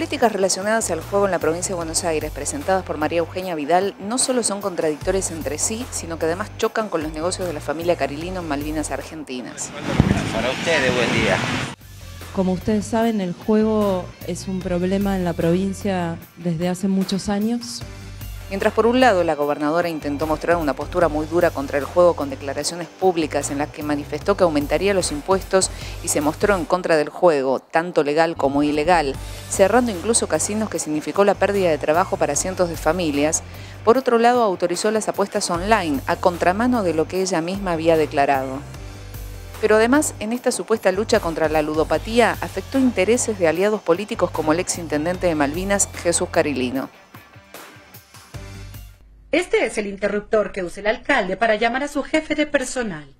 políticas relacionadas al juego en la provincia de Buenos Aires presentadas por María Eugenia Vidal no solo son contradictorias entre sí, sino que además chocan con los negocios de la familia Carilino en Malvinas Argentinas. Para ustedes, buen día. Como ustedes saben, el juego es un problema en la provincia desde hace muchos años. Mientras por un lado la gobernadora intentó mostrar una postura muy dura contra el juego con declaraciones públicas en las que manifestó que aumentaría los impuestos y se mostró en contra del juego, tanto legal como ilegal, cerrando incluso casinos que significó la pérdida de trabajo para cientos de familias, por otro lado autorizó las apuestas online a contramano de lo que ella misma había declarado. Pero además, en esta supuesta lucha contra la ludopatía afectó intereses de aliados políticos como el ex intendente de Malvinas, Jesús Carilino. Este es el interruptor que usa el alcalde para llamar a su jefe de personal.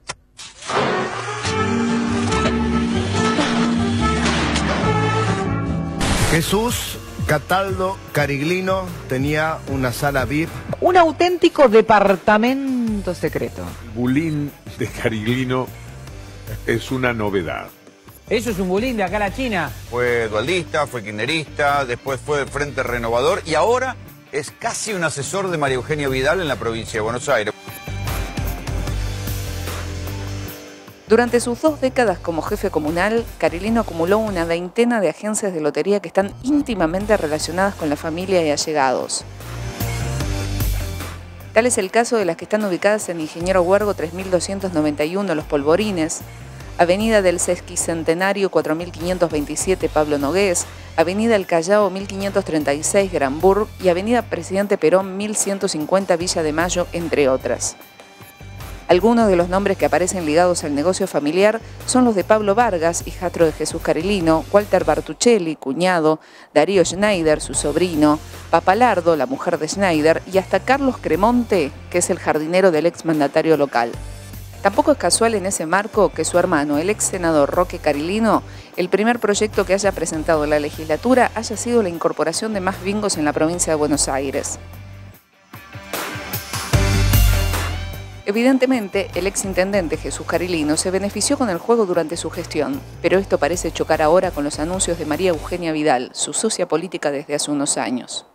Jesús Cataldo Cariglino tenía una sala VIP. Un auténtico departamento secreto. Bulín de Cariglino es una novedad. Eso es un bulín de acá a la China. Fue dualdista, fue kirchnerista, después fue del Frente Renovador y ahora es casi un asesor de María Eugenia Vidal en la provincia de Buenos Aires. Durante sus dos décadas como jefe comunal, Carilino acumuló una veintena de agencias de lotería que están íntimamente relacionadas con la familia y allegados. Tal es el caso de las que están ubicadas en Ingeniero Huergo 3291 Los Polvorines, Avenida del Sesquicentenario 4527 Pablo Nogués, Avenida El Callao 1536 Granburg y Avenida Presidente Perón 1150 Villa de Mayo, entre otras. Algunos de los nombres que aparecen ligados al negocio familiar son los de Pablo Vargas, hijastro de Jesús Carilino, Walter Bartuccelli, cuñado, Darío Schneider, su sobrino, Papalardo, la mujer de Schneider, y hasta Carlos Cremonte, que es el jardinero del ex mandatario local. Tampoco es casual en ese marco que su hermano, el ex senador Roque Carilino, el primer proyecto que haya presentado en la legislatura haya sido la incorporación de más bingos en la provincia de Buenos Aires. Evidentemente, el exintendente Jesús Carilino se benefició con el juego durante su gestión, pero esto parece chocar ahora con los anuncios de María Eugenia Vidal, su socia política desde hace unos años.